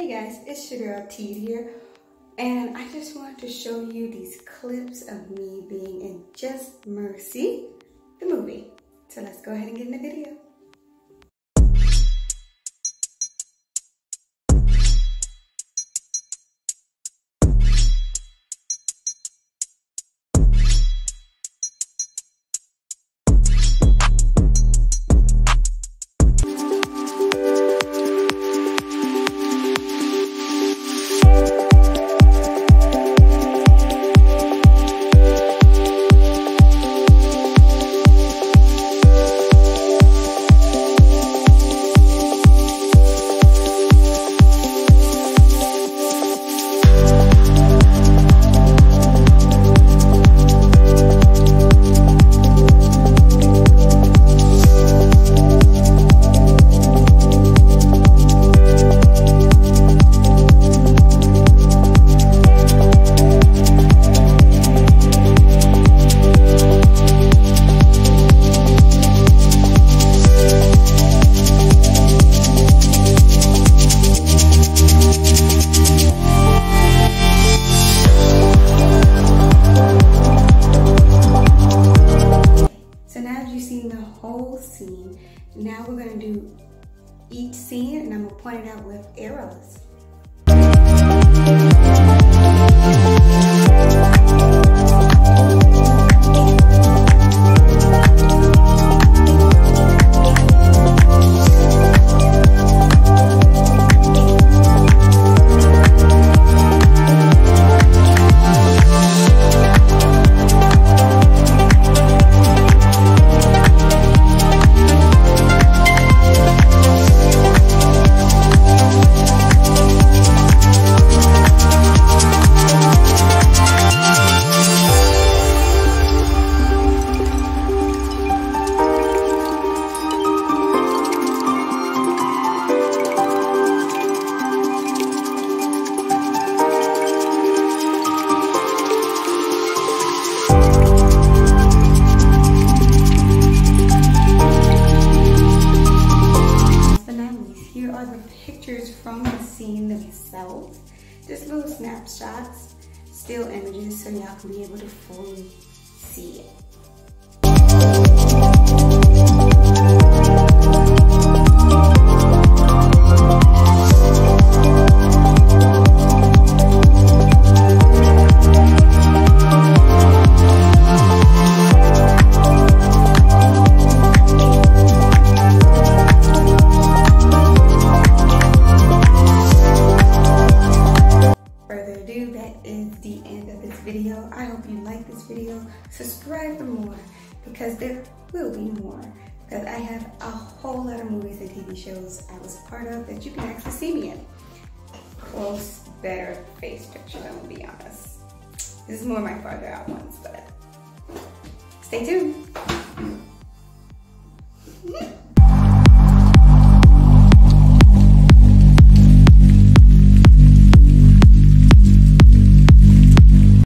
Hey guys, it's your girl T here, and I just wanted to show you these clips of me being in Just Mercy, the movie. So let's go ahead and get in the video. Whole scene, now we're gonna do each scene and I'm gonna point it out with arrows. Here are the pictures from the scene themselves. Just little snapshots, still images, so y'all can be able to fully see it. That is the end of this video. I hope you like this video. Subscribe for more because there will be more. Because I have a whole lot of movies and TV shows I was part of that you can actually see me in. Close, better face pictures, I'm gonna be honest. This is more my farther out ones, but stay tuned.